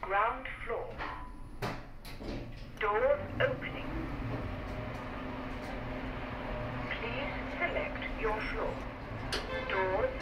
Ground floor. Doors opening. Please select your floor. Doors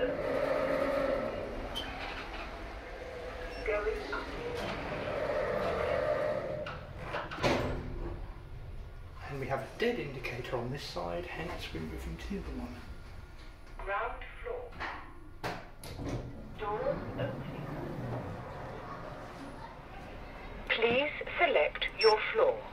And we have a dead indicator on this side, hence we're moving to the other one. Ground floor. Doors opening. Please select your floor.